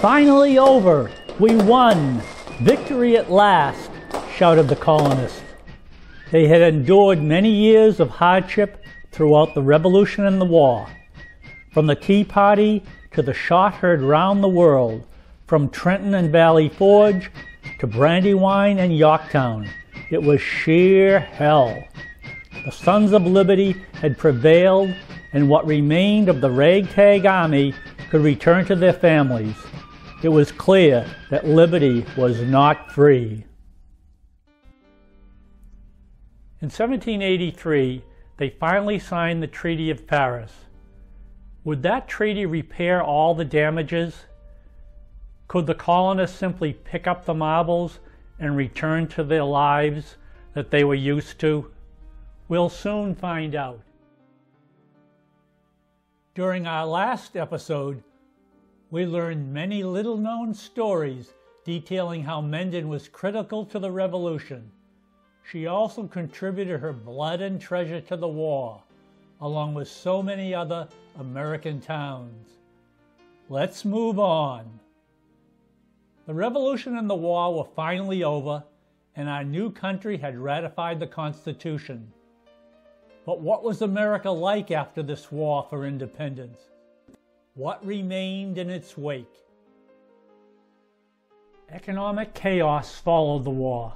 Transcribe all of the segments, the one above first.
Finally over! We won! Victory at last! shouted the colonists. They had endured many years of hardship throughout the Revolution and the war. From the Tea Party to the shot heard round the world, from Trenton and Valley Forge to Brandywine and Yorktown, it was sheer hell. The Sons of Liberty had prevailed, and what remained of the ragtag army could return to their families. It was clear that liberty was not free. In 1783, they finally signed the Treaty of Paris. Would that treaty repair all the damages? Could the colonists simply pick up the marbles and return to their lives that they were used to? We'll soon find out. During our last episode, we learned many little known stories detailing how Mendon was critical to the revolution. She also contributed her blood and treasure to the war, along with so many other American towns. Let's move on. The revolution and the war were finally over, and our new country had ratified the Constitution. But what was America like after this war for independence? What remained in its wake? Economic chaos followed the war.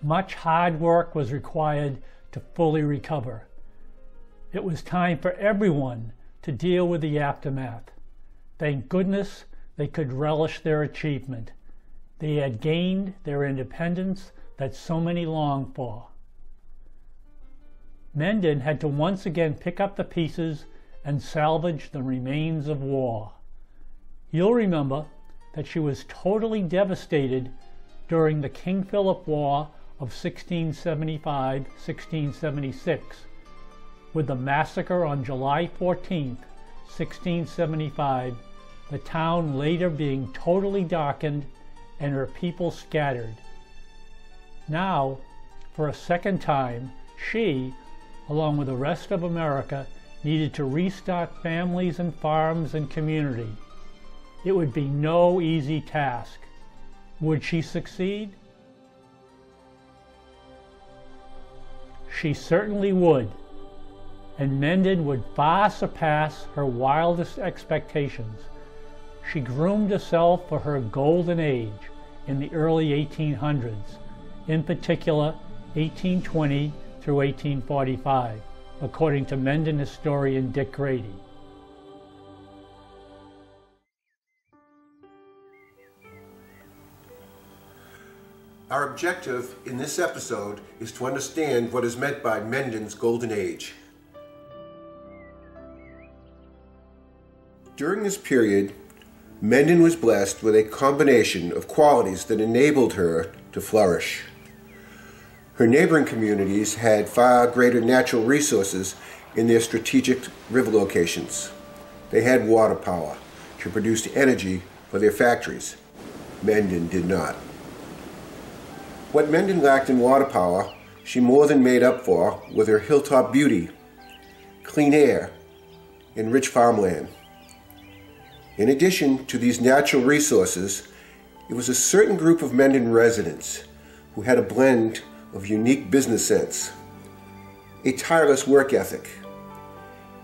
Much hard work was required to fully recover. It was time for everyone to deal with the aftermath. Thank goodness they could relish their achievement. They had gained their independence that so many longed for. Mendon had to once again pick up the pieces and salvage the remains of war. You'll remember that she was totally devastated during the King Philip War of 1675-1676, with the massacre on July 14, 1675, the town later being totally darkened and her people scattered. Now, for a second time, she, along with the rest of America, needed to restock families and farms and community. It would be no easy task. Would she succeed? She certainly would, and Mendon would far surpass her wildest expectations. She groomed herself for her golden age in the early 1800s, in particular 1820 through 1845, according to Mendon historian Dick Grady. Our objective in this episode is to understand what is meant by Mendon's Golden Age. During this period, Mendon was blessed with a combination of qualities that enabled her to flourish. Her neighboring communities had far greater natural resources in their strategic river locations. They had water power to produce energy for their factories. Mendon did not. What Mendon lacked in water power, she more than made up for with her hilltop beauty, clean air, and rich farmland. In addition to these natural resources, it was a certain group of Mendon residents who had a blend of unique business sense, a tireless work ethic,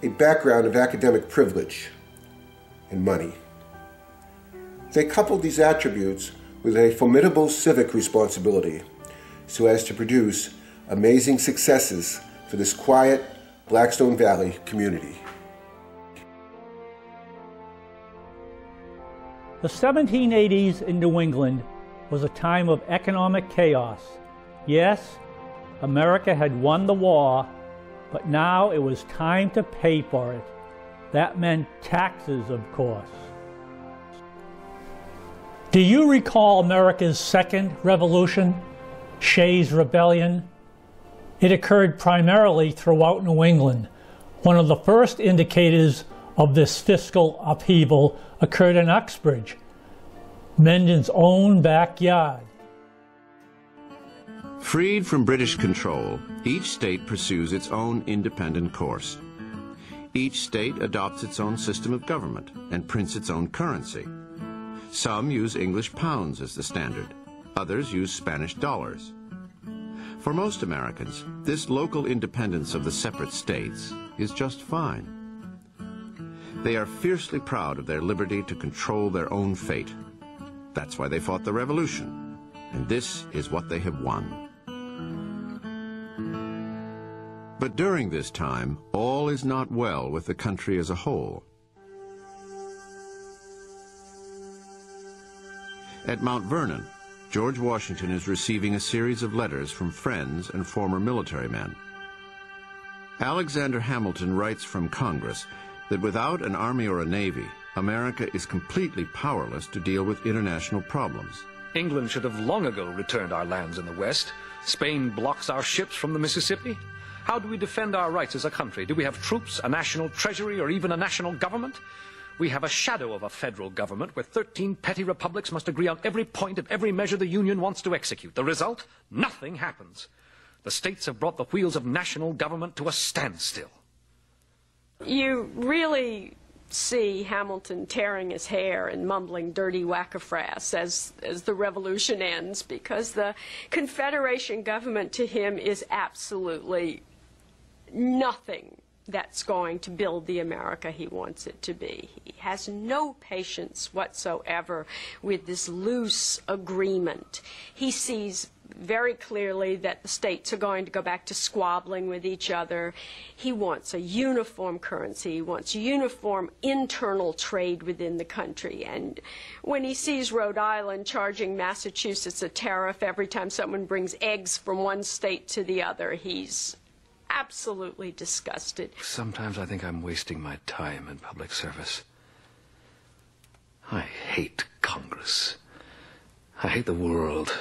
a background of academic privilege, and money. They coupled these attributes with a formidable civic responsibility so as to produce amazing successes for this quiet Blackstone Valley community. The 1780s in New England was a time of economic chaos Yes, America had won the war, but now it was time to pay for it. That meant taxes, of course. Do you recall America's second revolution, Shays' Rebellion? It occurred primarily throughout New England. One of the first indicators of this fiscal upheaval occurred in Uxbridge, Mendon's own backyard. Freed from British control, each state pursues its own independent course. Each state adopts its own system of government and prints its own currency. Some use English pounds as the standard. Others use Spanish dollars. For most Americans, this local independence of the separate states is just fine. They are fiercely proud of their liberty to control their own fate. That's why they fought the revolution, and this is what they have won. But during this time, all is not well with the country as a whole. At Mount Vernon, George Washington is receiving a series of letters from friends and former military men. Alexander Hamilton writes from Congress that without an army or a navy, America is completely powerless to deal with international problems. England should have long ago returned our lands in the West. Spain blocks our ships from the Mississippi. How do we defend our rights as a country? Do we have troops, a national treasury, or even a national government? We have a shadow of a federal government where 13 petty republics must agree on every point of every measure the Union wants to execute. The result? Nothing happens. The states have brought the wheels of national government to a standstill. You really see Hamilton tearing his hair and mumbling dirty whackafrass as, as the revolution ends because the Confederation government to him is absolutely nothing that's going to build the America he wants it to be. He has no patience whatsoever with this loose agreement. He sees very clearly that the states are going to go back to squabbling with each other. He wants a uniform currency. He wants uniform internal trade within the country. And when he sees Rhode Island charging Massachusetts a tariff every time someone brings eggs from one state to the other, he's absolutely disgusted. Sometimes I think I'm wasting my time in public service. I hate Congress. I hate the world.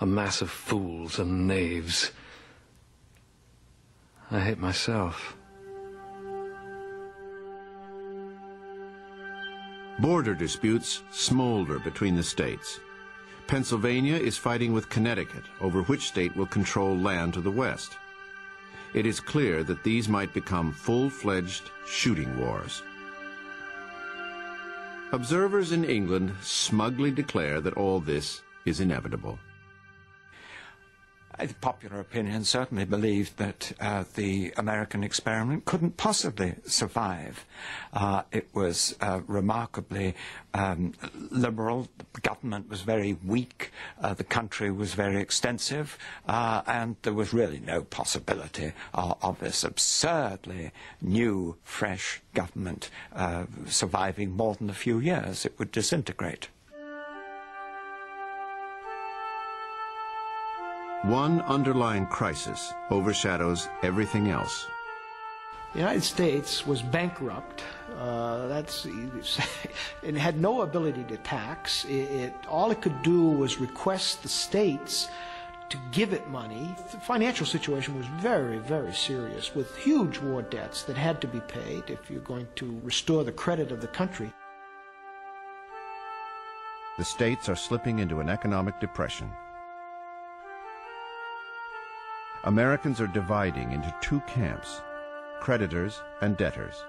A mass of fools and knaves. I hate myself. Border disputes smolder between the states. Pennsylvania is fighting with Connecticut over which state will control land to the west it is clear that these might become full-fledged shooting wars. Observers in England smugly declare that all this is inevitable. The popular opinion certainly believed that uh, the American experiment couldn't possibly survive. Uh, it was uh, remarkably um, liberal. The government was very weak. Uh, the country was very extensive. Uh, and there was really no possibility of this absurdly new, fresh government uh, surviving more than a few years. It would disintegrate. One underlying crisis overshadows everything else. The United States was bankrupt. Uh, that's it had no ability to tax. It, it, all it could do was request the states to give it money. The financial situation was very, very serious, with huge war debts that had to be paid if you're going to restore the credit of the country. The states are slipping into an economic depression. Americans are dividing into two camps, creditors and debtors.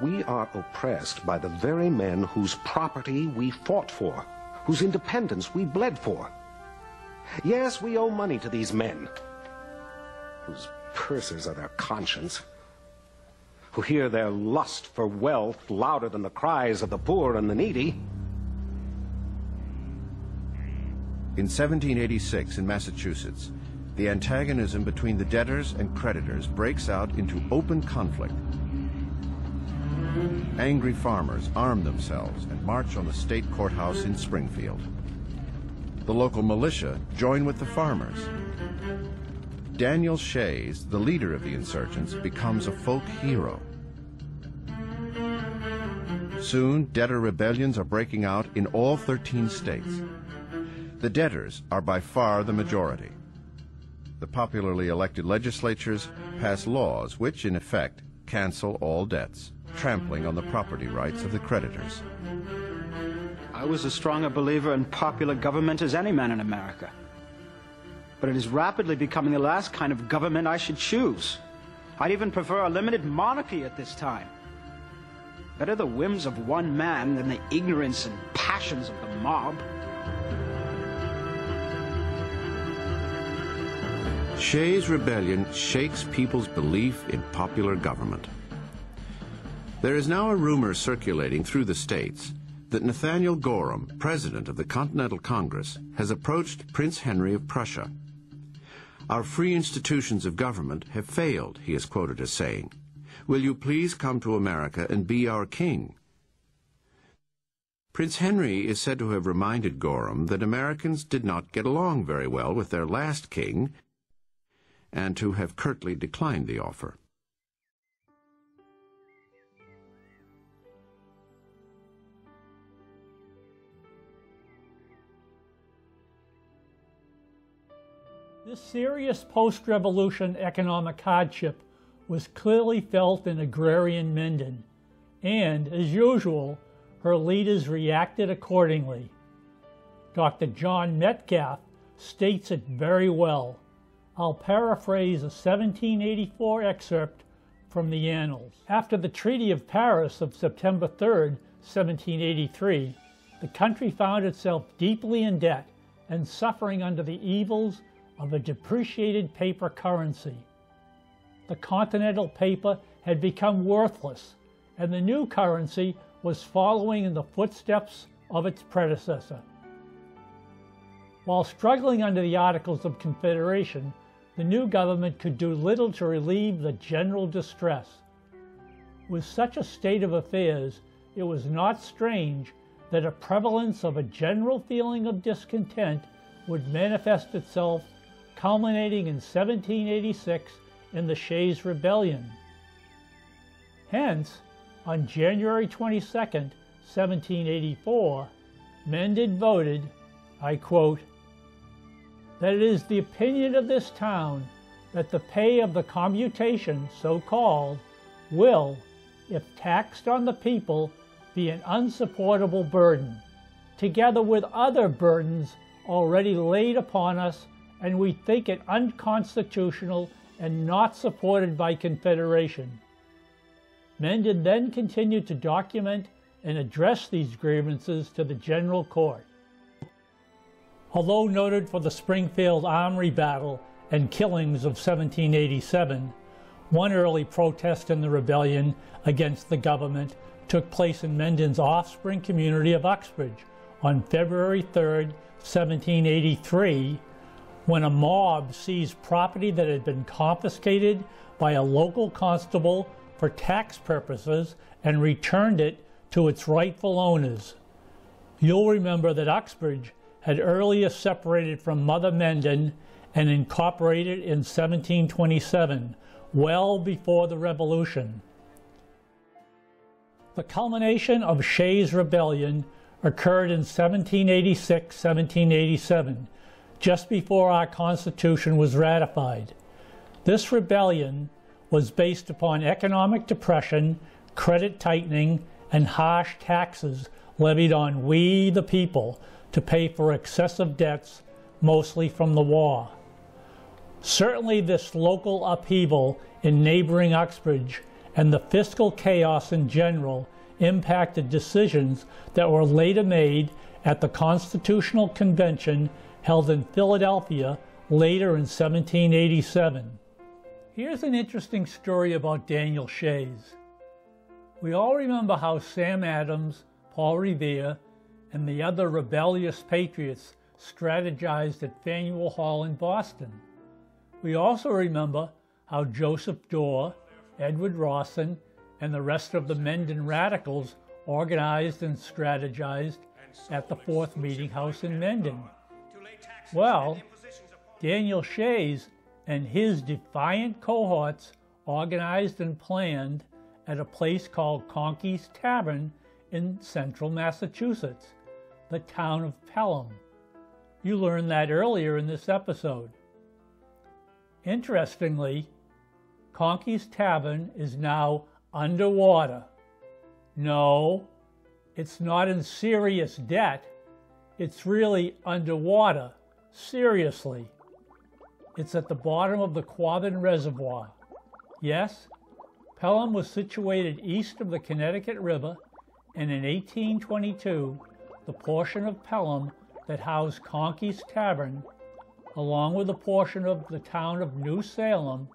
We are oppressed by the very men whose property we fought for, whose independence we bled for. Yes, we owe money to these men, whose purses are their conscience, who hear their lust for wealth louder than the cries of the poor and the needy. In 1786 in Massachusetts, the antagonism between the debtors and creditors breaks out into open conflict. Angry farmers arm themselves and march on the state courthouse in Springfield. The local militia join with the farmers. Daniel Shays, the leader of the insurgents, becomes a folk hero. Soon, debtor rebellions are breaking out in all 13 states. The debtors are by far the majority the popularly elected legislatures pass laws which, in effect, cancel all debts, trampling on the property rights of the creditors. I was as strong a believer in popular government as any man in America. But it is rapidly becoming the last kind of government I should choose. I'd even prefer a limited monarchy at this time. Better the whims of one man than the ignorance and passions of the mob. Shays' rebellion shakes people's belief in popular government. There is now a rumor circulating through the states that Nathaniel Gorham, president of the Continental Congress, has approached Prince Henry of Prussia. Our free institutions of government have failed, he is quoted as saying. Will you please come to America and be our king? Prince Henry is said to have reminded Gorham that Americans did not get along very well with their last king, and to have curtly declined the offer. This serious post-revolution economic hardship was clearly felt in agrarian Mendon, and, as usual, her leaders reacted accordingly. Dr. John Metcalf states it very well. I'll paraphrase a 1784 excerpt from the Annals. After the Treaty of Paris of September 3, 1783, the country found itself deeply in debt and suffering under the evils of a depreciated paper currency. The continental paper had become worthless, and the new currency was following in the footsteps of its predecessor. While struggling under the Articles of Confederation, the new government could do little to relieve the general distress. With such a state of affairs, it was not strange that a prevalence of a general feeling of discontent would manifest itself culminating in 1786 in the Shays Rebellion. Hence, on January 22, 1784, Mendon voted, I quote, that it is the opinion of this town that the pay of the commutation, so called, will, if taxed on the people, be an unsupportable burden, together with other burdens already laid upon us, and we think it unconstitutional and not supported by Confederation. Mendon then continued to document and address these grievances to the General Court. Although noted for the Springfield Armory Battle and killings of 1787, one early protest in the rebellion against the government took place in Mendon's offspring community of Uxbridge on February 3, 1783, when a mob seized property that had been confiscated by a local constable for tax purposes and returned it to its rightful owners. You'll remember that Uxbridge had earlier separated from Mother Mendon and incorporated in 1727, well before the Revolution. The culmination of Shays' rebellion occurred in 1786-1787, just before our Constitution was ratified. This rebellion was based upon economic depression, credit tightening, and harsh taxes levied on we, the people, to pay for excessive debts, mostly from the war. Certainly, this local upheaval in neighboring Uxbridge and the fiscal chaos in general impacted decisions that were later made at the Constitutional Convention held in Philadelphia later in 1787. Here's an interesting story about Daniel Shays. We all remember how Sam Adams, Paul Revere, and the other rebellious patriots strategized at Faneuil Hall in Boston. We also remember how Joseph Dorr, Edward Rawson, and the rest of the Mendon radicals organized and strategized at the Fourth Meeting House in Mendon. Well, Daniel Shays and his defiant cohorts organized and planned at a place called Conkey's Tavern in central Massachusetts the town of Pelham. You learned that earlier in this episode. Interestingly, Conkey's Tavern is now underwater. No, it's not in serious debt. It's really underwater, seriously. It's at the bottom of the Quabbin Reservoir. Yes, Pelham was situated east of the Connecticut River, and in 1822, the portion of Pelham that housed Conkey's Tavern, along with a portion of the town of New Salem,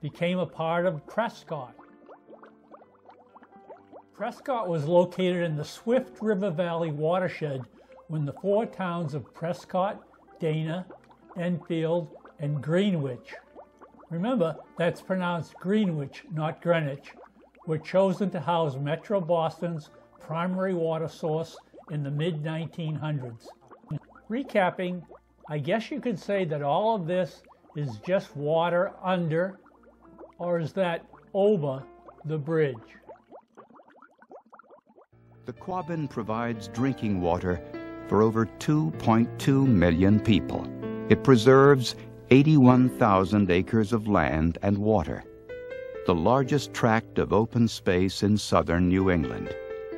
became a part of Prescott. Prescott was located in the Swift River Valley watershed when the four towns of Prescott, Dana, Enfield, and Greenwich, remember that's pronounced Greenwich, not Greenwich, were chosen to house Metro Boston's primary water source in the mid 1900s. Recapping, I guess you could say that all of this is just water under, or is that over, the bridge? The Quabbin provides drinking water for over 2.2 million people. It preserves 81,000 acres of land and water, the largest tract of open space in southern New England.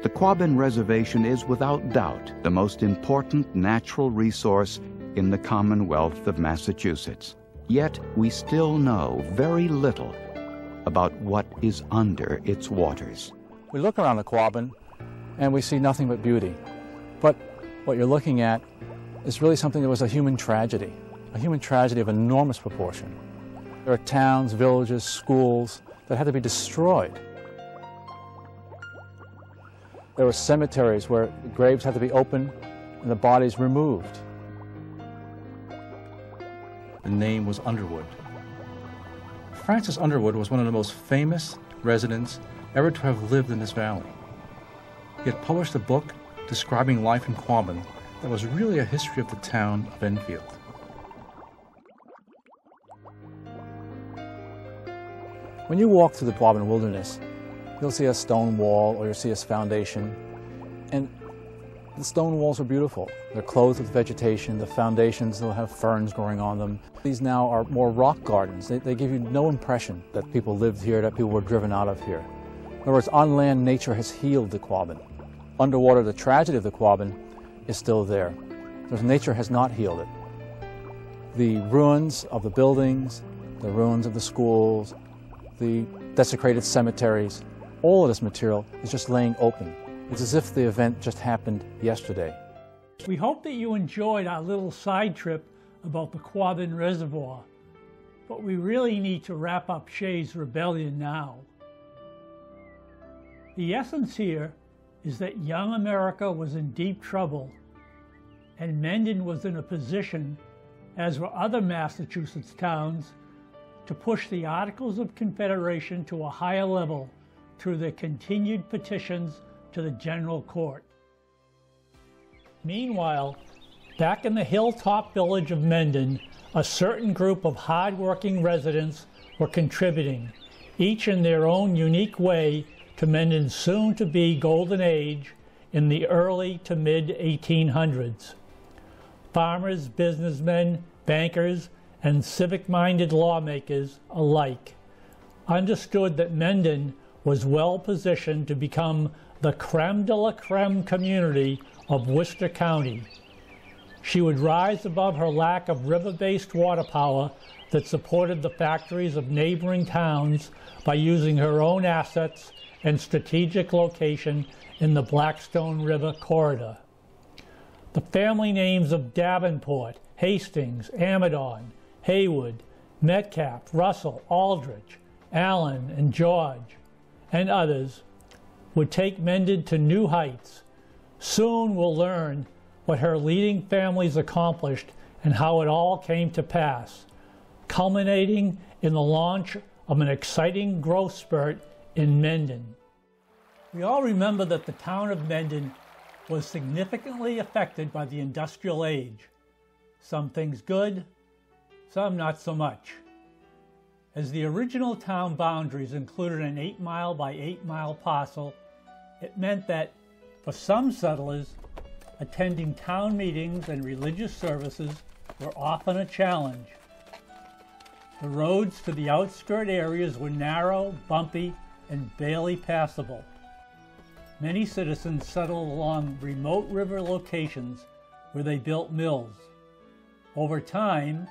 The Quabbin Reservation is without doubt the most important natural resource in the Commonwealth of Massachusetts. Yet we still know very little about what is under its waters. We look around the Quabbin and we see nothing but beauty. But what you're looking at is really something that was a human tragedy, a human tragedy of enormous proportion. There are towns, villages, schools that had to be destroyed. There were cemeteries where graves had to be opened and the bodies removed. The name was Underwood. Francis Underwood was one of the most famous residents ever to have lived in this valley. He had published a book describing life in Quabbin that was really a history of the town of Enfield. When you walk through the Quabbin wilderness, you'll see a stone wall or you'll see a foundation. And the stone walls are beautiful. They're clothed with vegetation. The foundations, they'll have ferns growing on them. These now are more rock gardens. They, they give you no impression that people lived here, that people were driven out of here. In other words, on land, nature has healed the Quabbin. Underwater, the tragedy of the Quabbin is still there. Nature has not healed it. The ruins of the buildings, the ruins of the schools, the desecrated cemeteries, all of this material is just laying open. It's as if the event just happened yesterday. We hope that you enjoyed our little side trip about the Quabbin Reservoir, but we really need to wrap up Shays' rebellion now. The essence here is that young America was in deep trouble, and Mendon was in a position, as were other Massachusetts towns, to push the Articles of Confederation to a higher level through their continued petitions to the General Court. Meanwhile, back in the hilltop village of Mendon, a certain group of hard-working residents were contributing, each in their own unique way, to Mendon's soon-to-be golden age in the early to mid-1800s. Farmers, businessmen, bankers, and civic-minded lawmakers alike understood that Mendon was well positioned to become the creme de la creme community of Worcester County. She would rise above her lack of river-based water power that supported the factories of neighboring towns by using her own assets and strategic location in the Blackstone River corridor. The family names of Davenport, Hastings, Amidon, Haywood, Metcalf, Russell, Aldrich, Allen, and George, and others would take Mendon to new heights. Soon we'll learn what her leading families accomplished and how it all came to pass, culminating in the launch of an exciting growth spurt in Mendon. We all remember that the town of Mendon was significantly affected by the industrial age. Some things good, some not so much. As the original town boundaries included an 8 mile by 8 mile parcel, it meant that for some settlers, attending town meetings and religious services were often a challenge. The roads to the outskirt areas were narrow, bumpy, and barely passable. Many citizens settled along remote river locations where they built mills. Over time,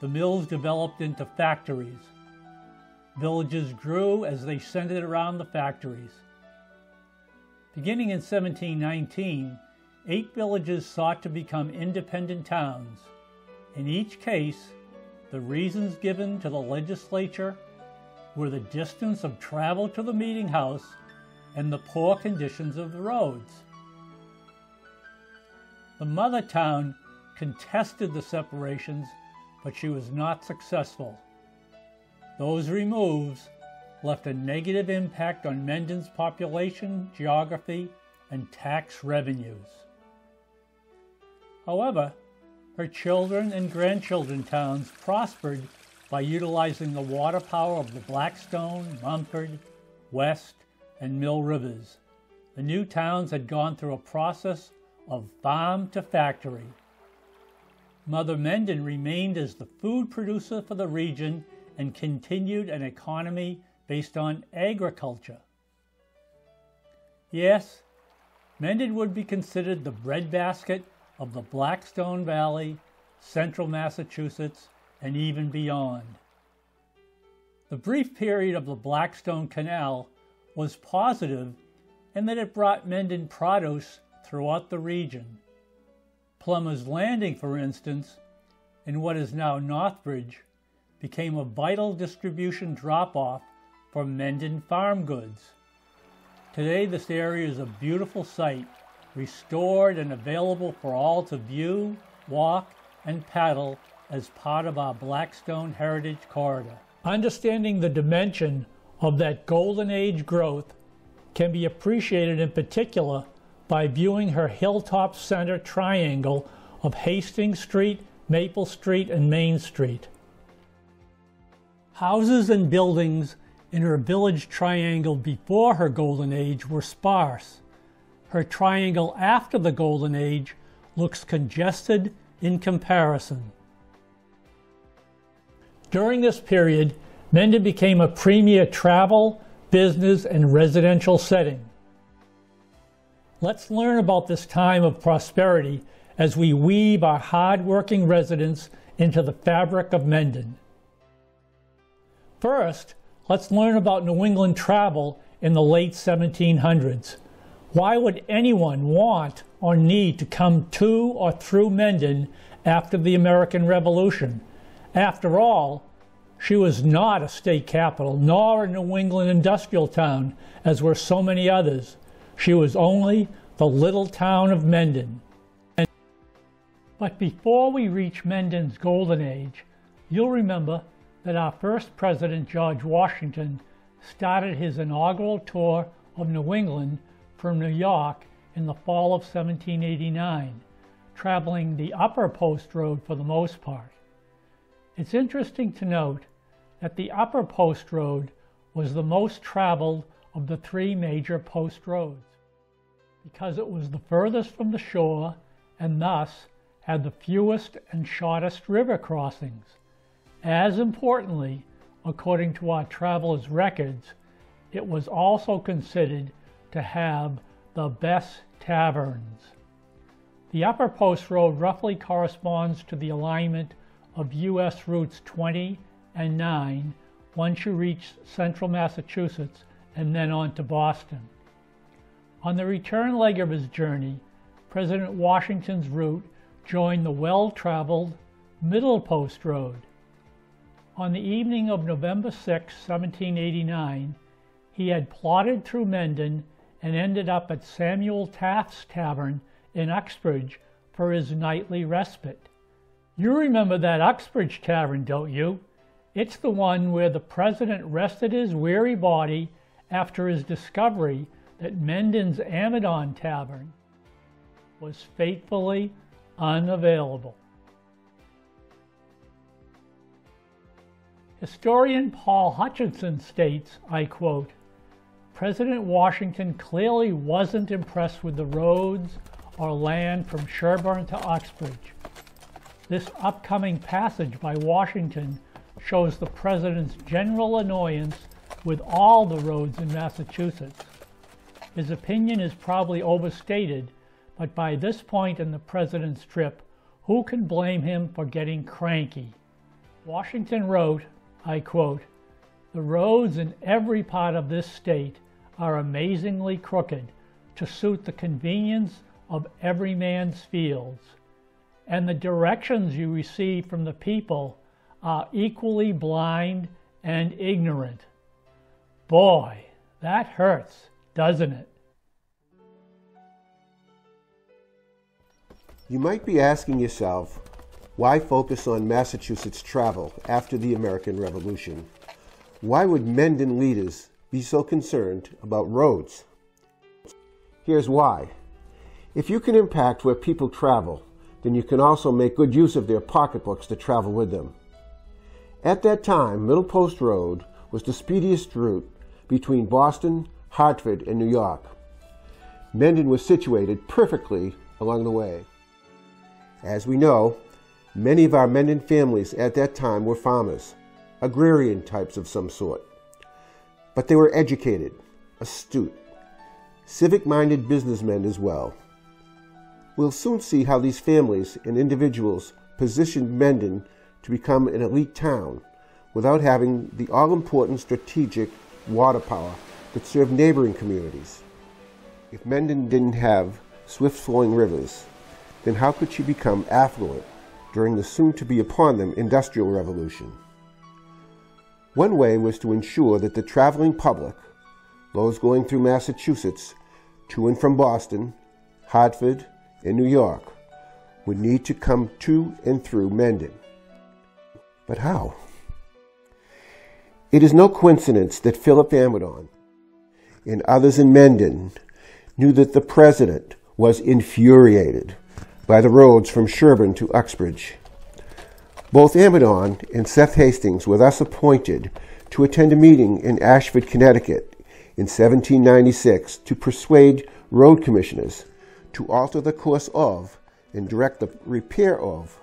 the mills developed into factories. Villages grew as they centered around the factories. Beginning in 1719, eight villages sought to become independent towns. In each case, the reasons given to the legislature were the distance of travel to the meeting house and the poor conditions of the roads. The mother town contested the separations, but she was not successful. Those removes left a negative impact on Mendon's population, geography, and tax revenues. However, her children and grandchildren towns prospered by utilizing the water power of the Blackstone, Mumford, West, and Mill Rivers. The new towns had gone through a process of farm to factory. Mother Mendon remained as the food producer for the region and continued an economy based on agriculture. Yes, Mendon would be considered the breadbasket of the Blackstone Valley, central Massachusetts, and even beyond. The brief period of the Blackstone Canal was positive in that it brought Mendon produce throughout the region. Plummer's Landing, for instance, in what is now Northbridge, became a vital distribution drop-off for Mendon farm goods. Today this area is a beautiful site restored and available for all to view, walk, and paddle as part of our Blackstone Heritage Corridor. Understanding the dimension of that Golden Age growth can be appreciated in particular by viewing her hilltop center triangle of Hastings Street, Maple Street, and Main Street. Houses and buildings in her village triangle before her Golden Age were sparse. Her triangle after the Golden Age looks congested in comparison. During this period, Mendon became a premier travel, business, and residential setting. Let's learn about this time of prosperity as we weave our hard-working residents into the fabric of Mendon. First, let's learn about New England travel in the late 1700s. Why would anyone want or need to come to or through Mendon after the American Revolution? After all, she was not a state capital, nor a New England industrial town, as were so many others. She was only the little town of Mendon. But before we reach Mendon's golden age, you'll remember that our first president, George Washington, started his inaugural tour of New England from New York in the fall of 1789, traveling the upper post road for the most part. It's interesting to note that the upper post road was the most traveled of the three major post roads because it was the furthest from the shore and thus had the fewest and shortest river crossings. As importantly, according to our travelers' records, it was also considered to have the best taverns. The Upper Post Road roughly corresponds to the alignment of U.S. routes 20 and 9 once you reach central Massachusetts and then on to Boston. On the return leg of his journey, President Washington's route joined the well-traveled Middle Post Road. On the evening of November 6, 1789, he had plodded through Mendon and ended up at Samuel Taft's Tavern in Uxbridge for his nightly respite. You remember that Uxbridge Tavern, don't you? It's the one where the president rested his weary body after his discovery that Mendon's Amidon Tavern was fatefully unavailable. Historian Paul Hutchinson states, I quote, President Washington clearly wasn't impressed with the roads or land from Sherburne to Uxbridge. This upcoming passage by Washington shows the president's general annoyance with all the roads in Massachusetts. His opinion is probably overstated, but by this point in the president's trip, who can blame him for getting cranky? Washington wrote, I quote, The roads in every part of this state are amazingly crooked to suit the convenience of every man's fields, and the directions you receive from the people are equally blind and ignorant. Boy, that hurts, doesn't it? You might be asking yourself, why focus on Massachusetts travel after the American Revolution? Why would Mendon leaders be so concerned about roads? Here's why. If you can impact where people travel, then you can also make good use of their pocketbooks to travel with them. At that time, Middle Post Road was the speediest route between Boston, Hartford, and New York. Mendon was situated perfectly along the way. As we know, many of our Mendon families at that time were farmers, agrarian types of some sort. But they were educated, astute, civic minded businessmen as well. We'll soon see how these families and individuals positioned Mendon to become an elite town without having the all important strategic water power that served neighboring communities. If Mendon didn't have swift flowing rivers, then how could she become affluent during the soon to be upon them industrial revolution? One way was to ensure that the traveling public, those going through Massachusetts to and from Boston, Hartford, and New York, would need to come to and through Mendon. But how? It is no coincidence that Philip Amidon and others in Mendon knew that the president was infuriated by the roads from Sherburne to Uxbridge. Both Amidon and Seth Hastings were thus appointed to attend a meeting in Ashford, Connecticut in 1796 to persuade road commissioners to alter the course of and direct the repair of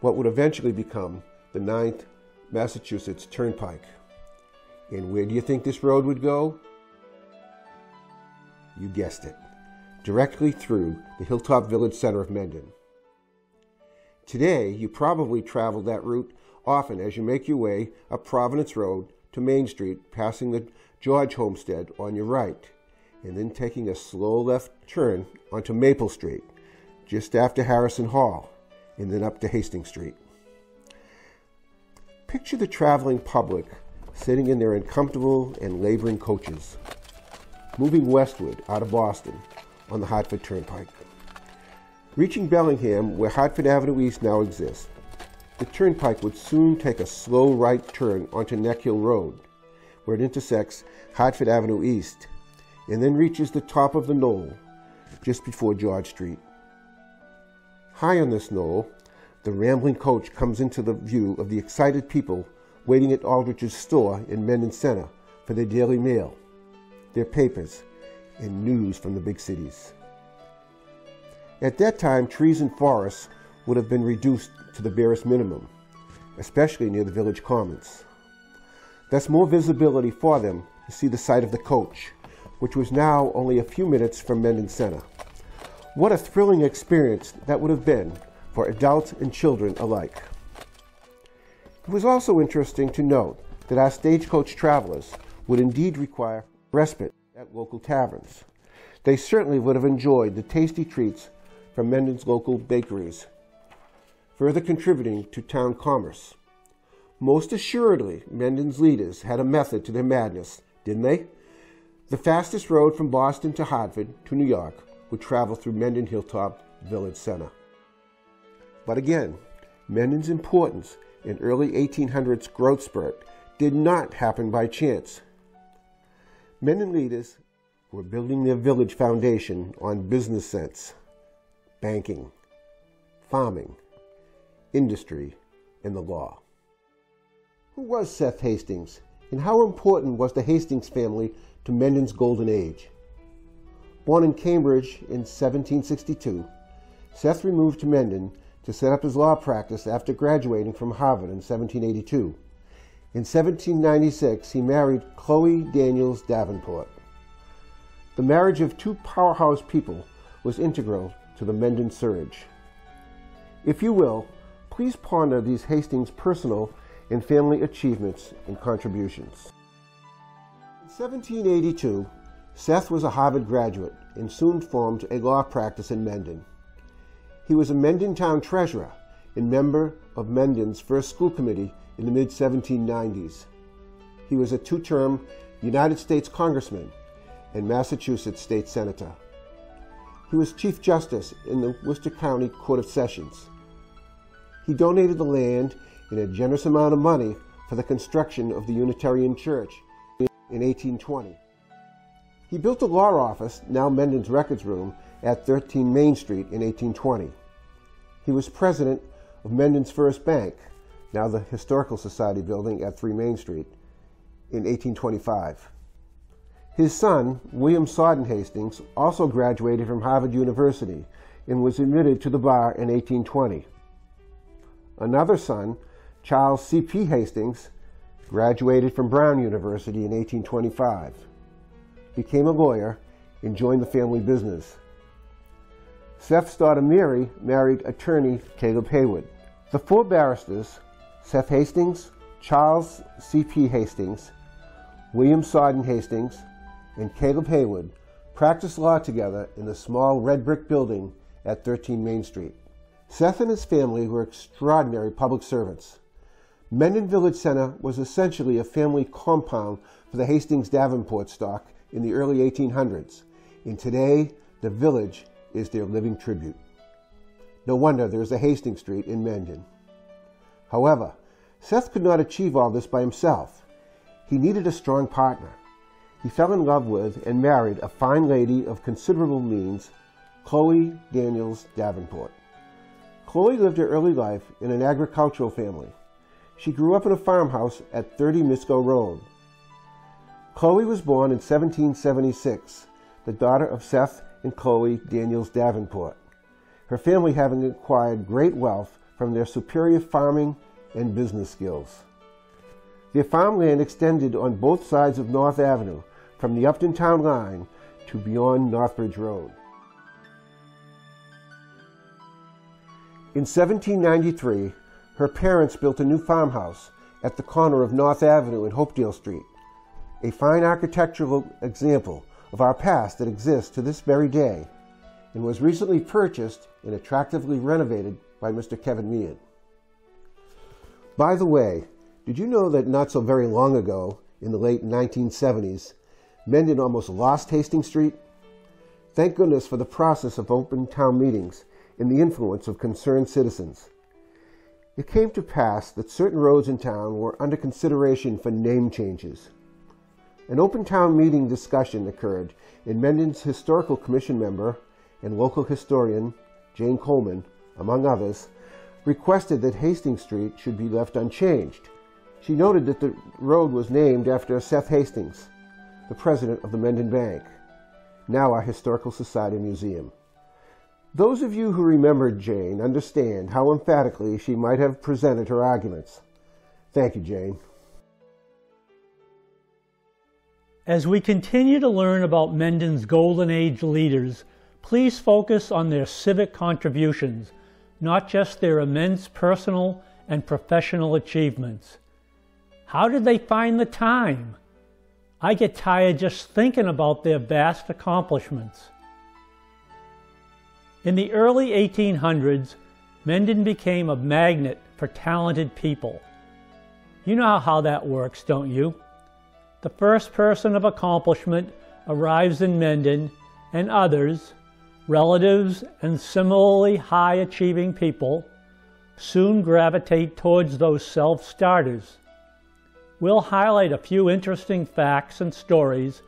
what would eventually become the Ninth Massachusetts Turnpike. And where do you think this road would go? You guessed it, directly through the Hilltop Village Center of Mendon. Today, you probably travel that route often as you make your way up Providence Road to Main Street, passing the George Homestead on your right, and then taking a slow left turn onto Maple Street, just after Harrison Hall, and then up to Hastings Street. Picture the traveling public sitting in their uncomfortable and laboring coaches, moving westward out of Boston on the Hartford Turnpike. Reaching Bellingham, where Hartford Avenue East now exists, the turnpike would soon take a slow right turn onto Neck Hill Road, where it intersects Hartford Avenue East, and then reaches the top of the knoll just before George Street. High on this knoll, the rambling coach comes into the view of the excited people waiting at Aldrich's store in Mendon Center for their daily mail, their papers, and news from the big cities. At that time, trees and forests would have been reduced to the barest minimum, especially near the village commons. Thus, more visibility for them to see the site of the coach, which was now only a few minutes from Mendon Center. What a thrilling experience that would have been for adults and children alike. It was also interesting to note that our stagecoach travelers would indeed require respite at local taverns. They certainly would have enjoyed the tasty treats from Mendon's local bakeries, further contributing to town commerce. Most assuredly, Mendon's leaders had a method to their madness, didn't they? The fastest road from Boston to Hartford to New York would travel through Mendon Hilltop Village Center. But again, Mendon's importance in early 1800s growth spurt did not happen by chance. Mendon leaders were building their village foundation on business sense banking, farming, industry, and the law. Who was Seth Hastings, and how important was the Hastings family to Mendon's golden age? Born in Cambridge in 1762, Seth removed to Mendon to set up his law practice after graduating from Harvard in 1782. In 1796, he married Chloe Daniels Davenport. The marriage of two powerhouse people was integral to the Mendon surge. If you will, please ponder these Hastings' personal and family achievements and contributions. In 1782, Seth was a Harvard graduate and soon formed a law practice in Mendon. He was a Mendon town treasurer and member of Mendon's first school committee in the mid 1790s. He was a two term United States Congressman and Massachusetts State Senator. He was Chief Justice in the Worcester County Court of Sessions. He donated the land and a generous amount of money for the construction of the Unitarian Church in 1820. He built a law office, now Mendon's Records Room, at 13 Main Street in 1820. He was president of Mendon's First Bank, now the Historical Society building at 3 Main Street, in 1825. His son, William Soden Hastings, also graduated from Harvard University and was admitted to the bar in 1820. Another son, Charles C.P. Hastings, graduated from Brown University in 1825, became a lawyer, and joined the family business. Seth's daughter Mary married attorney Caleb Haywood. The four barristers, Seth Hastings, Charles C.P. Hastings, William Soden Hastings, and Caleb Haywood, practiced law together in the small red brick building at 13 Main Street. Seth and his family were extraordinary public servants. Mendon Village Center was essentially a family compound for the Hastings Davenport stock in the early 1800s, and today the village is their living tribute. No wonder there is a Hastings Street in Mendon. However, Seth could not achieve all this by himself. He needed a strong partner. He fell in love with and married a fine lady of considerable means, Chloe Daniels Davenport. Chloe lived her early life in an agricultural family. She grew up in a farmhouse at 30 Misco Road. Chloe was born in 1776, the daughter of Seth and Chloe Daniels Davenport, her family having acquired great wealth from their superior farming and business skills. Their farmland extended on both sides of North Avenue, from the Upton Town line to beyond Northbridge Road. In 1793, her parents built a new farmhouse at the corner of North Avenue and Hopedale Street, a fine architectural example of our past that exists to this very day and was recently purchased and attractively renovated by Mr. Kevin Meehan. By the way, did you know that not so very long ago, in the late 1970s, Mendon almost lost Hastings Street? Thank goodness for the process of open town meetings and the influence of concerned citizens. It came to pass that certain roads in town were under consideration for name changes. An open town meeting discussion occurred, and Mendon's Historical Commission member and local historian, Jane Coleman, among others, requested that Hastings Street should be left unchanged. She noted that the road was named after Seth Hastings, the president of the Mendon Bank, now our Historical Society Museum. Those of you who remembered Jane understand how emphatically she might have presented her arguments. Thank you, Jane. As we continue to learn about Mendon's Golden Age leaders, please focus on their civic contributions, not just their immense personal and professional achievements. How did they find the time? I get tired just thinking about their vast accomplishments. In the early 1800s, Mendon became a magnet for talented people. You know how that works, don't you? The first person of accomplishment arrives in Mendon, and others, relatives and similarly high achieving people, soon gravitate towards those self starters. We'll highlight a few interesting facts and stories.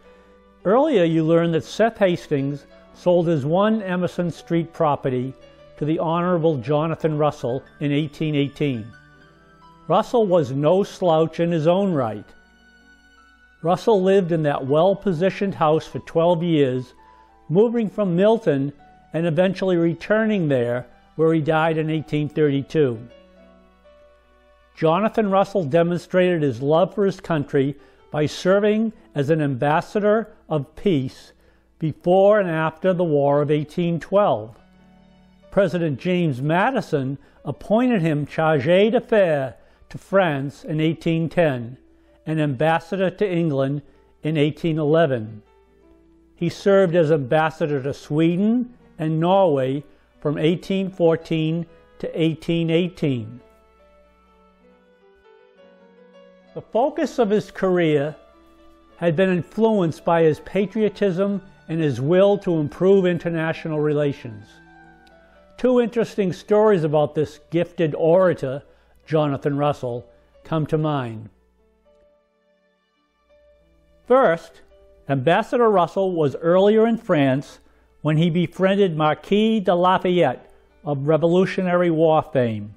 Earlier, you learned that Seth Hastings sold his one Emerson Street property to the Honorable Jonathan Russell in 1818. Russell was no slouch in his own right. Russell lived in that well positioned house for 12 years, moving from Milton and eventually returning there, where he died in 1832. Jonathan Russell demonstrated his love for his country by serving as an ambassador of peace before and after the War of 1812. President James Madison appointed him charge d'affaires to France in 1810 and ambassador to England in 1811. He served as ambassador to Sweden and Norway from 1814 to 1818. The focus of his career had been influenced by his patriotism and his will to improve international relations. Two interesting stories about this gifted orator, Jonathan Russell, come to mind. First, Ambassador Russell was earlier in France when he befriended Marquis de Lafayette of Revolutionary War fame.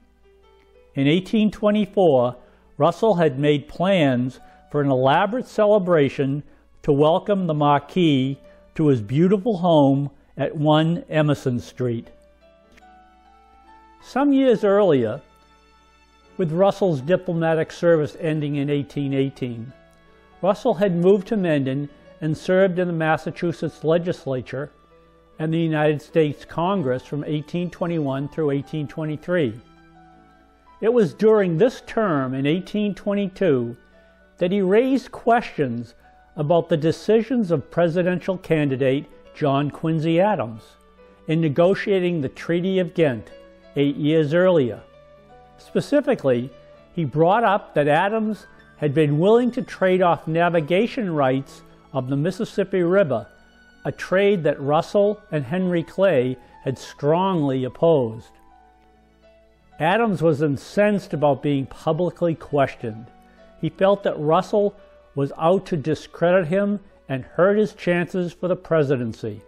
In 1824, Russell had made plans for an elaborate celebration to welcome the Marquis to his beautiful home at 1 Emerson Street. Some years earlier, with Russell's diplomatic service ending in 1818, Russell had moved to Mendon and served in the Massachusetts legislature and the United States Congress from 1821 through 1823. It was during this term in 1822 that he raised questions about the decisions of presidential candidate John Quincy Adams in negotiating the Treaty of Ghent eight years earlier. Specifically, he brought up that Adams had been willing to trade off navigation rights of the Mississippi River, a trade that Russell and Henry Clay had strongly opposed. Adams was incensed about being publicly questioned. He felt that Russell was out to discredit him and hurt his chances for the presidency.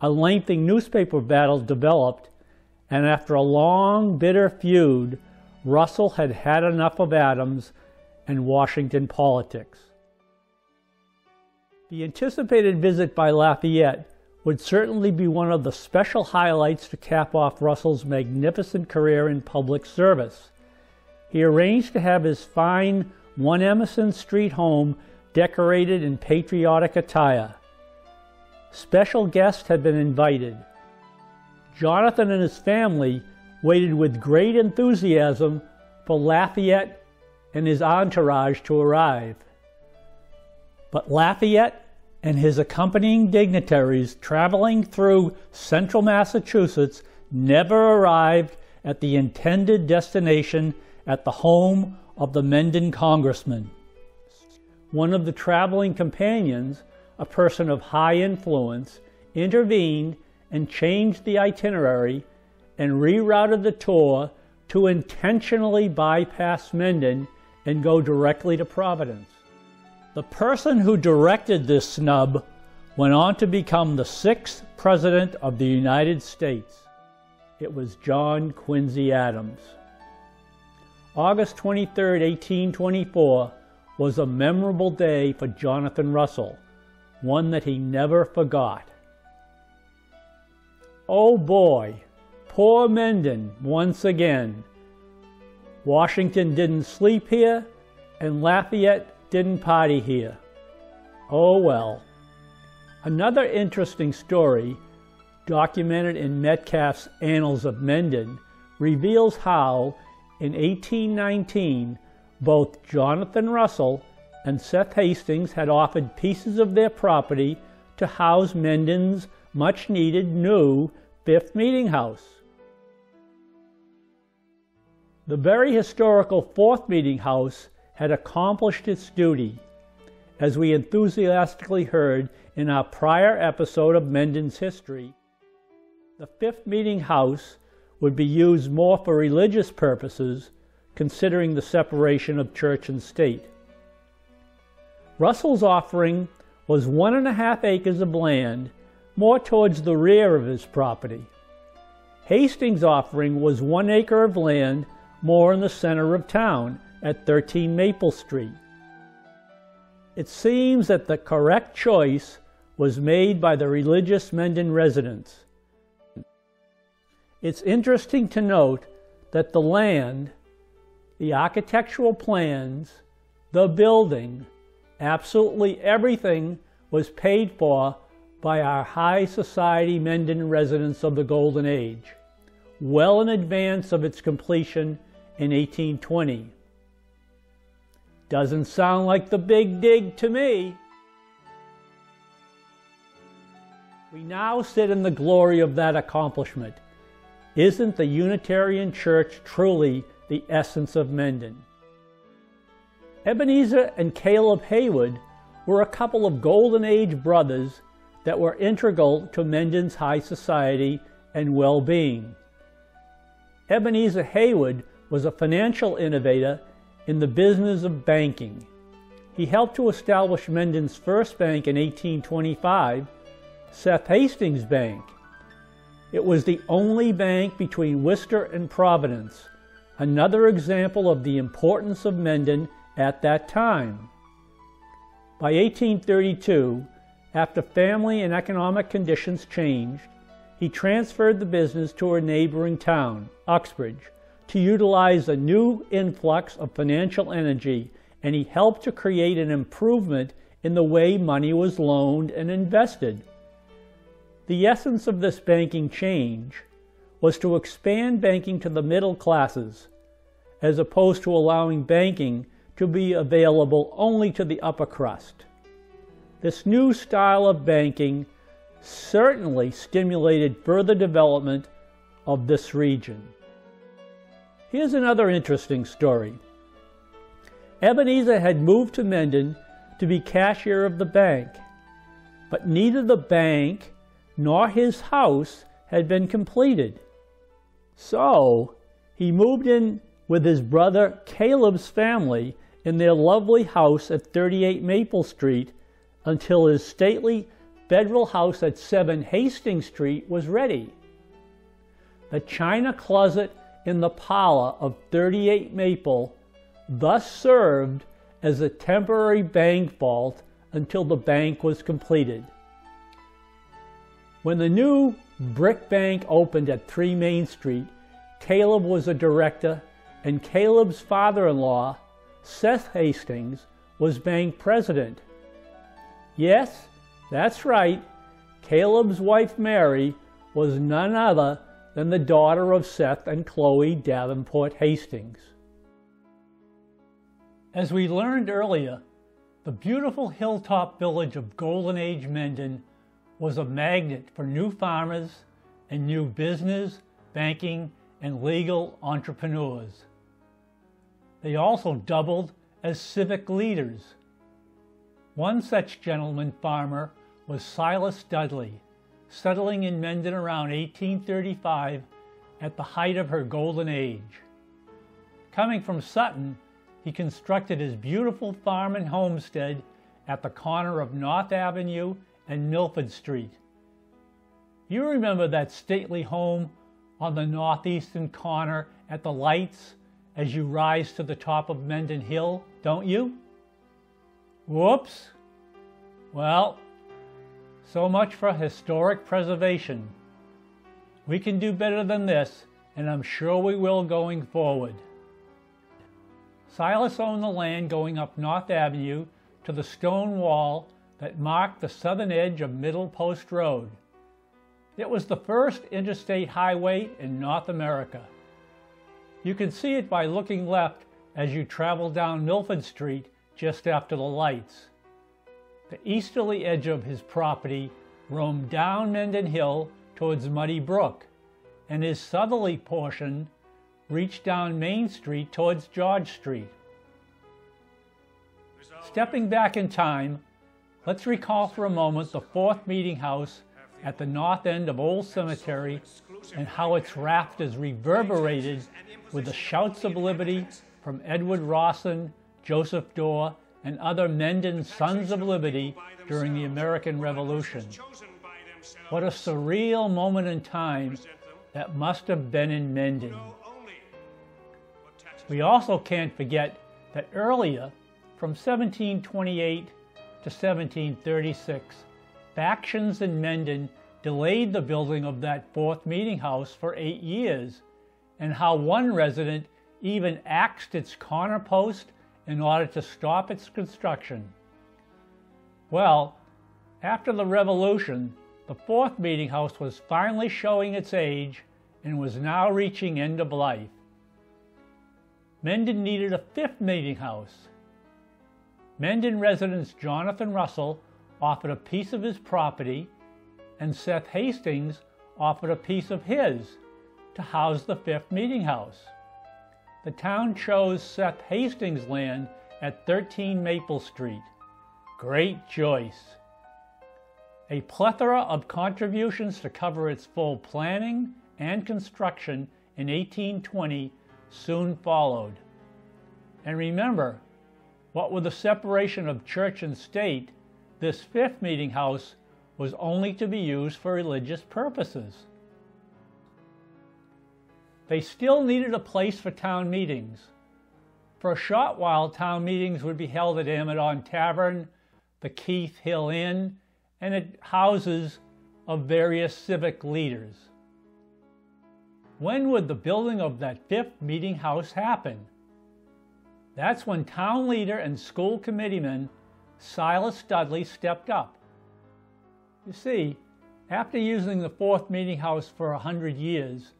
A lengthy newspaper battle developed, and after a long, bitter feud, Russell had had enough of Adams and Washington politics. The anticipated visit by Lafayette would certainly be one of the special highlights to cap off Russell's magnificent career in public service. He arranged to have his fine 1 Emerson Street home decorated in patriotic attire. Special guests had been invited. Jonathan and his family waited with great enthusiasm for Lafayette and his entourage to arrive. But Lafayette and his accompanying dignitaries traveling through central Massachusetts never arrived at the intended destination at the home of the Mendon congressman. One of the traveling companions, a person of high influence, intervened and changed the itinerary and rerouted the tour to intentionally bypass Mendon and go directly to Providence. The person who directed this snub went on to become the sixth President of the United States. It was John Quincy Adams. August 23, 1824, was a memorable day for Jonathan Russell, one that he never forgot. Oh boy, poor Mendon once again. Washington didn't sleep here, and Lafayette didn't party here. Oh well. Another interesting story, documented in Metcalf's Annals of Mendon, reveals how, in 1819, both Jonathan Russell and Seth Hastings had offered pieces of their property to house Mendon's much needed new fifth meeting house. The very historical fourth meeting house had accomplished its duty, as we enthusiastically heard in our prior episode of Mendon's history. The fifth meeting house would be used more for religious purposes, considering the separation of church and state. Russell's offering was one and a half acres of land, more towards the rear of his property. Hastings' offering was one acre of land, more in the center of town, at 13 Maple Street. It seems that the correct choice was made by the religious Mendon residents. It's interesting to note that the land, the architectural plans, the building, absolutely everything was paid for by our high society Mendon residents of the Golden Age, well in advance of its completion in 1820. Doesn't sound like the big dig to me. We now sit in the glory of that accomplishment. Isn't the Unitarian Church truly the essence of Mendon? Ebenezer and Caleb Haywood were a couple of Golden Age brothers that were integral to Mendon's high society and well-being. Ebenezer Haywood was a financial innovator in the business of banking. He helped to establish Mendon's first bank in 1825, Seth Hastings Bank. It was the only bank between Worcester and Providence, another example of the importance of Mendon at that time. By 1832, after family and economic conditions changed, he transferred the business to a neighboring town, Uxbridge, to utilize a new influx of financial energy, and he helped to create an improvement in the way money was loaned and invested. The essence of this banking change was to expand banking to the middle classes, as opposed to allowing banking to be available only to the upper crust. This new style of banking certainly stimulated further development of this region. Here's another interesting story. Ebenezer had moved to Mendon to be cashier of the bank, but neither the bank nor his house had been completed. So he moved in with his brother Caleb's family in their lovely house at 38 Maple Street until his stately federal house at 7 Hastings Street was ready. The china closet in the parlor of 38 Maple thus served as a temporary bank vault until the bank was completed. When the new brick bank opened at 3 Main Street, Caleb was a director and Caleb's father-in-law Seth Hastings was bank president. Yes, that's right, Caleb's wife Mary was none other than the daughter of Seth and Chloe Davenport Hastings. As we learned earlier, the beautiful hilltop village of Golden Age Mendon was a magnet for new farmers and new business, banking, and legal entrepreneurs. They also doubled as civic leaders. One such gentleman farmer was Silas Dudley, settling in Mendon around 1835 at the height of her golden age. Coming from Sutton, he constructed his beautiful farm and homestead at the corner of North Avenue and Milford Street. You remember that stately home on the northeastern corner at the lights as you rise to the top of Mendon Hill, don't you? Whoops! Well, so much for historic preservation. We can do better than this, and I'm sure we will going forward. Silas owned the land going up North Avenue to the stone wall that marked the southern edge of Middle Post Road. It was the first interstate highway in North America. You can see it by looking left as you travel down Milford Street just after the lights. The easterly edge of his property roamed down Mendon Hill towards Muddy Brook, and his southerly portion reached down Main Street towards George Street. Stepping back in time, let's recall for a moment the fourth meeting house at the north end of Old Cemetery and how its rafters reverberated with the shouts of liberty from Edward Rawson, Joseph Dorr, and other Mendon Sons of Liberty during the American Revolution. What a surreal moment in time that must have been in Mendon. We also can't forget that earlier, from 1728 to 1736, factions in Mendon delayed the building of that fourth meeting house for eight years and how one resident even axed its corner post in order to stop its construction. Well, after the revolution, the fourth meeting house was finally showing its age and was now reaching end of life. Mendon needed a fifth meeting house. Mendon residents Jonathan Russell offered a piece of his property, and Seth Hastings offered a piece of his to house the fifth meeting house. The town chose Seth Hastings' land at 13 Maple Street. Great choice. A plethora of contributions to cover its full planning and construction in 1820 soon followed. And remember, what with the separation of church and state, this fifth meeting house was only to be used for religious purposes. They still needed a place for town meetings. For a short while, town meetings would be held at Amidon Tavern, the Keith Hill Inn, and at houses of various civic leaders. When would the building of that fifth meeting house happen? That's when town leader and school committeeman Silas Dudley stepped up. You see, after using the fourth meeting house for a hundred years,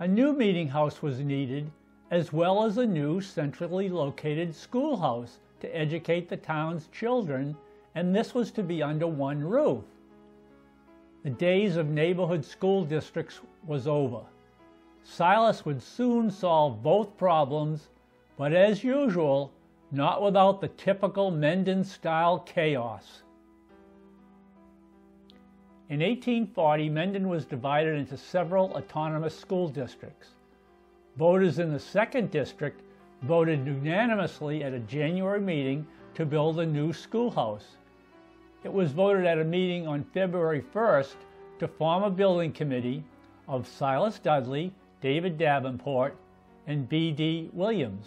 a new meeting house was needed, as well as a new centrally located schoolhouse to educate the town's children, and this was to be under one roof. The days of neighborhood school districts was over. Silas would soon solve both problems, but as usual, not without the typical Mendon style chaos. In 1840, Mendon was divided into several autonomous school districts. Voters in the second district voted unanimously at a January meeting to build a new schoolhouse. It was voted at a meeting on February 1st to form a building committee of Silas Dudley, David Davenport, and B.D. Williams.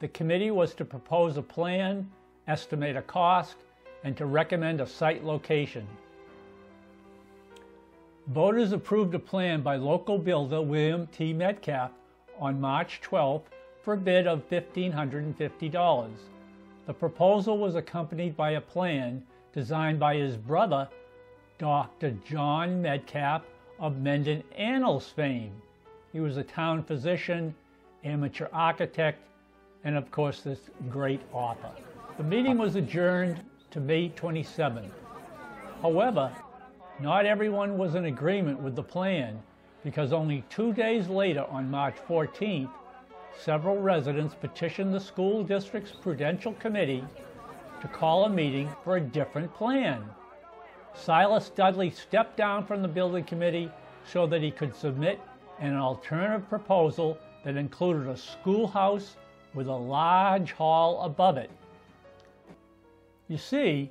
The committee was to propose a plan, estimate a cost, and to recommend a site location. Voters approved a plan by local builder William T. Metcalf on March 12th for a bid of $1,550. The proposal was accompanied by a plan designed by his brother, Dr. John Metcalf of Mendon Annals fame. He was a town physician, amateur architect, and of course this great author. The meeting was adjourned to May 27th. However, not everyone was in agreement with the plan because only two days later, on March 14th, several residents petitioned the school district's Prudential Committee to call a meeting for a different plan. Silas Dudley stepped down from the building committee so that he could submit an alternative proposal that included a schoolhouse with a large hall above it. You see,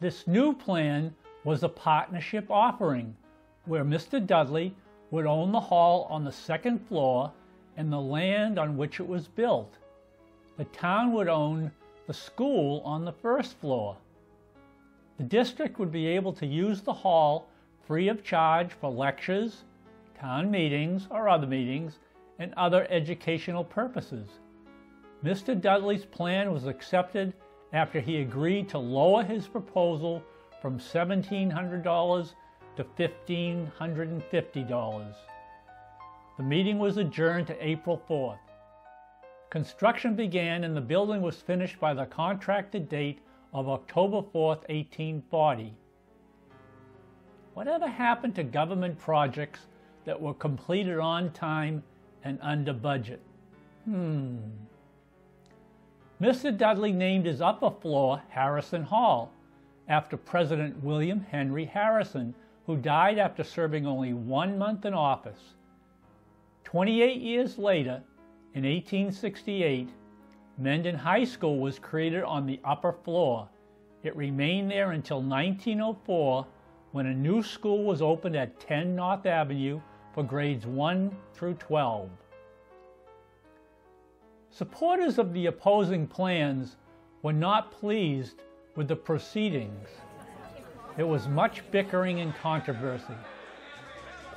this new plan was a partnership offering where Mr. Dudley would own the hall on the second floor and the land on which it was built. The town would own the school on the first floor. The district would be able to use the hall free of charge for lectures, town meetings or other meetings, and other educational purposes. Mr. Dudley's plan was accepted after he agreed to lower his proposal from $1,700 to $1,550. The meeting was adjourned to April 4th. Construction began and the building was finished by the contracted date of October 4th, 1840. Whatever happened to government projects that were completed on time and under budget? Hmm. Mr. Dudley named his upper floor Harrison Hall after President William Henry Harrison, who died after serving only one month in office. 28 years later, in 1868, Mendon High School was created on the upper floor. It remained there until 1904 when a new school was opened at 10 North Avenue for grades 1 through 12. Supporters of the opposing plans were not pleased with the proceedings. There was much bickering and controversy.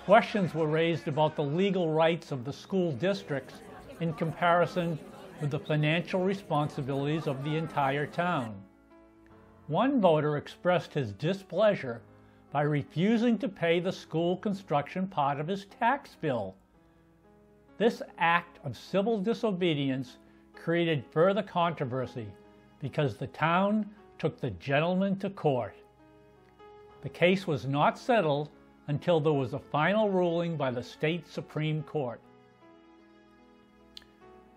Questions were raised about the legal rights of the school districts in comparison with the financial responsibilities of the entire town. One voter expressed his displeasure by refusing to pay the school construction part of his tax bill. This act of civil disobedience created further controversy because the town took the gentleman to court. The case was not settled until there was a final ruling by the state Supreme Court.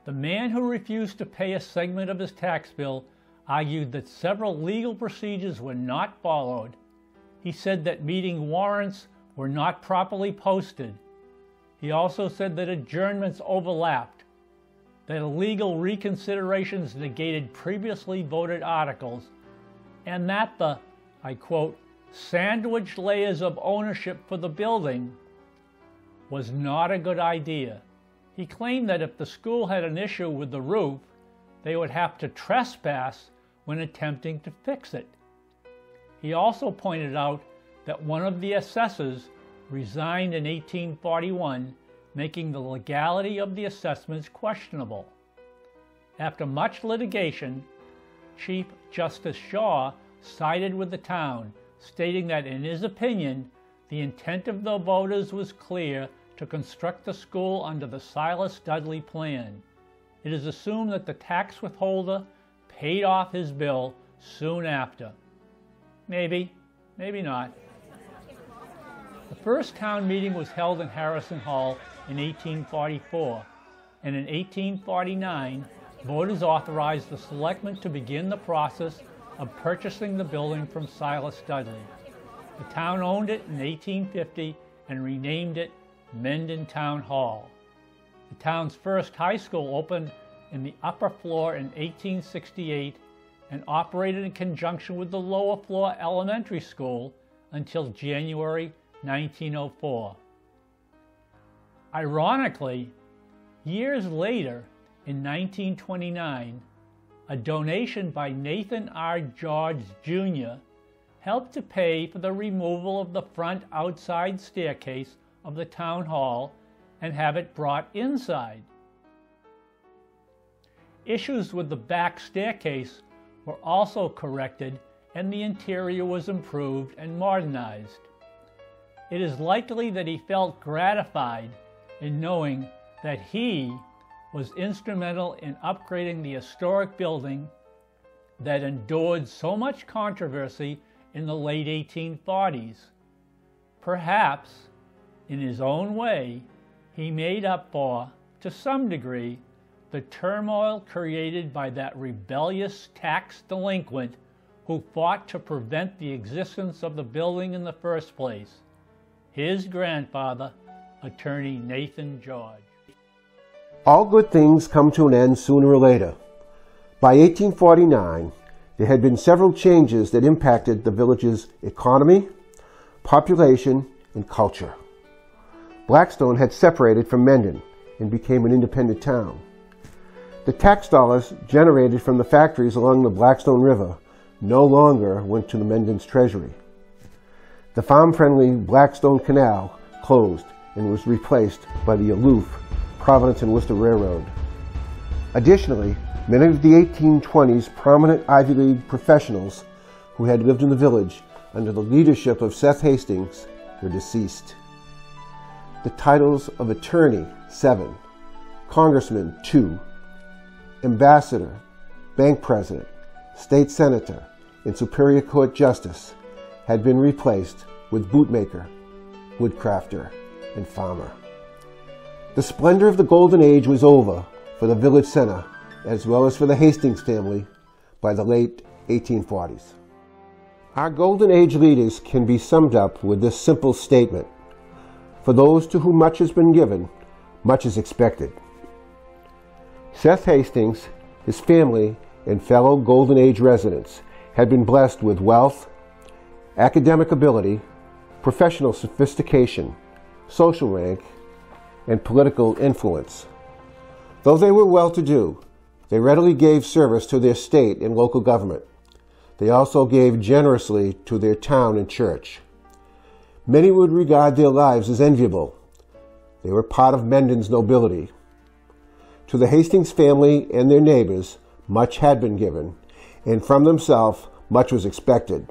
The man who refused to pay a segment of his tax bill argued that several legal procedures were not followed. He said that meeting warrants were not properly posted. He also said that adjournments overlapped, that illegal reconsiderations negated previously voted articles, and that the, I quote, sandwich layers of ownership for the building was not a good idea. He claimed that if the school had an issue with the roof, they would have to trespass when attempting to fix it. He also pointed out that one of the assessors resigned in 1841, making the legality of the assessments questionable. After much litigation, Chief Justice Shaw sided with the town, stating that in his opinion, the intent of the voters was clear to construct the school under the Silas Dudley plan. It is assumed that the tax withholder paid off his bill soon after. Maybe, maybe not. The first town meeting was held in Harrison Hall in 1844, and in 1849, voters authorized the selectmen to begin the process of purchasing the building from Silas Dudley. The town owned it in 1850 and renamed it Mendon Town Hall. The town's first high school opened in the upper floor in 1868 and operated in conjunction with the lower floor elementary school until January 1904. Ironically, years later, in 1929, a donation by Nathan R. George Jr. helped to pay for the removal of the front outside staircase of the town hall and have it brought inside. Issues with the back staircase were also corrected and the interior was improved and modernized. It is likely that he felt gratified in knowing that he was instrumental in upgrading the historic building that endured so much controversy in the late 1840s. Perhaps, in his own way, he made up for, to some degree, the turmoil created by that rebellious tax delinquent who fought to prevent the existence of the building in the first place, his grandfather, attorney Nathan George. All good things come to an end sooner or later. By 1849, there had been several changes that impacted the village's economy, population, and culture. Blackstone had separated from Mendon and became an independent town. The tax dollars generated from the factories along the Blackstone River no longer went to the Mendon's treasury. The farm-friendly Blackstone Canal closed and was replaced by the aloof Providence and Worcester Railroad. Additionally, many of the 1820s prominent Ivy League professionals who had lived in the village under the leadership of Seth Hastings were deceased. The titles of attorney, seven, congressman, two, ambassador, bank president, state senator, and Superior Court justice had been replaced with bootmaker, woodcrafter, and farmer. The splendor of the Golden Age was over for the village center, as well as for the Hastings family, by the late 1840s. Our Golden Age leaders can be summed up with this simple statement For those to whom much has been given, much is expected. Seth Hastings, his family, and fellow Golden Age residents had been blessed with wealth, academic ability, professional sophistication, social rank, and political influence. Though they were well to do, they readily gave service to their state and local government. They also gave generously to their town and church. Many would regard their lives as enviable. They were part of Mendon's nobility. To the Hastings family and their neighbors, much had been given, and from themselves much was expected.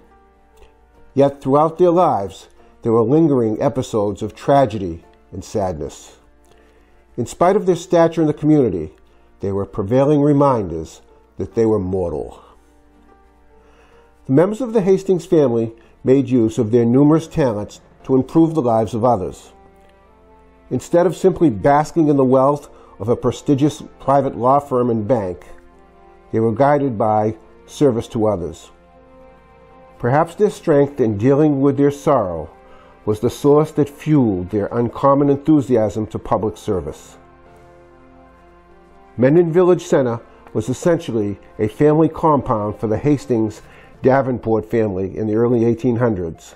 Yet throughout their lives, there were lingering episodes of tragedy and sadness. In spite of their stature in the community, they were prevailing reminders that they were mortal. The members of the Hastings family made use of their numerous talents to improve the lives of others. Instead of simply basking in the wealth of a prestigious private law firm and bank, they were guided by service to others. Perhaps their strength in dealing with their sorrow was the source that fueled their uncommon enthusiasm to public service. Mendon Village Center was essentially a family compound for the Hastings Davenport family in the early 1800s.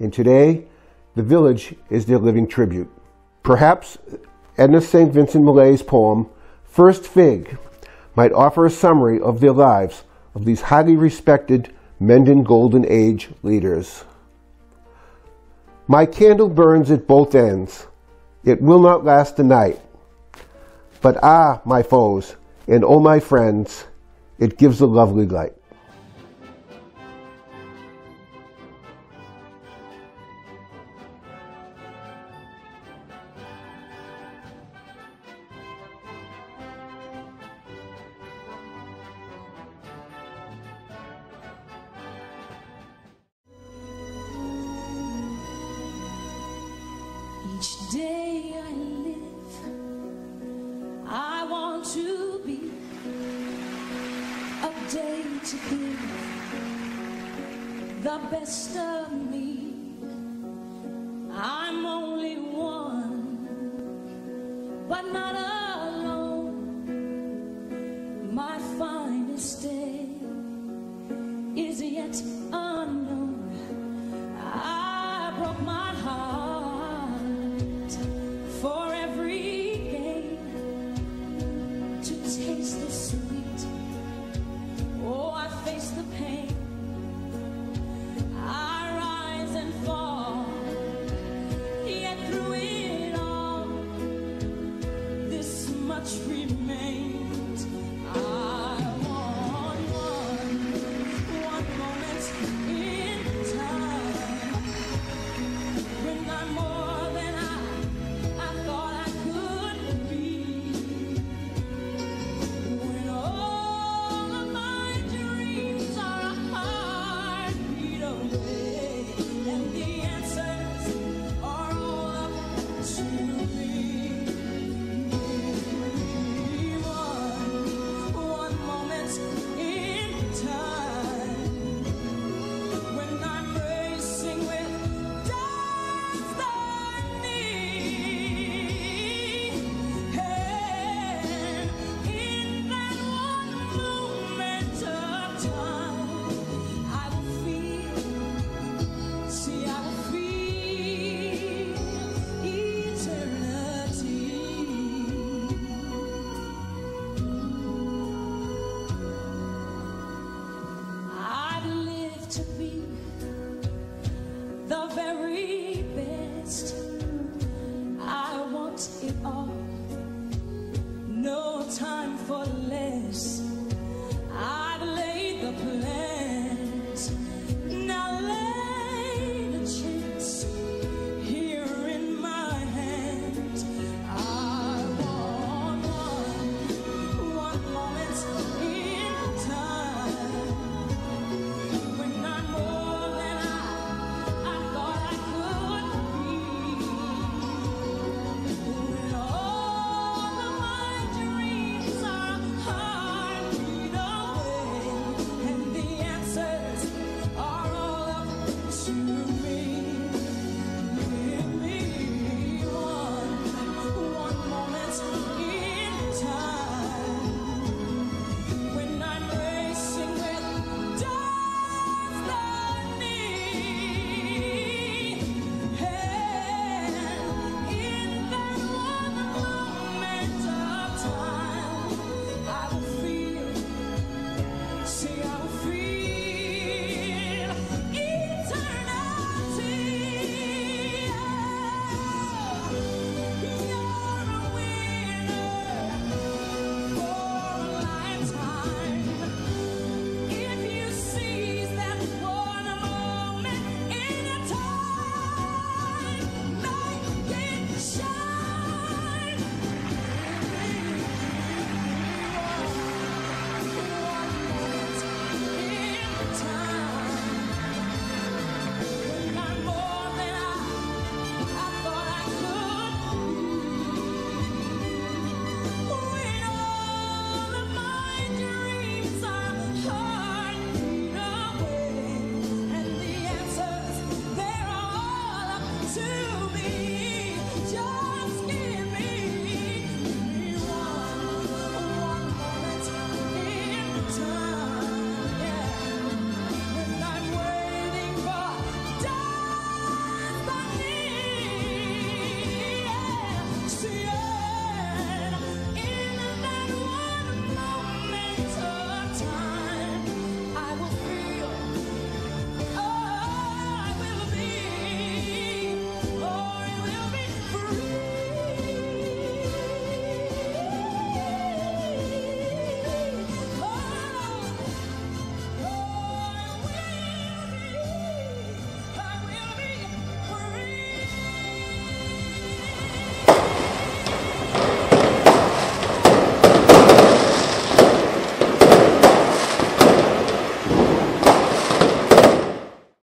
And today, the village is their living tribute. Perhaps Edna St. Vincent Millay's poem, First Fig, might offer a summary of their lives of these highly respected Mendon Golden Age leaders. My candle burns at both ends. It will not last the night. But ah, my foes, and oh, my friends, it gives a lovely light.